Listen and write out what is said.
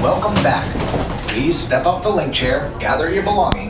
Welcome back. Please step off the link chair, gather your belongings.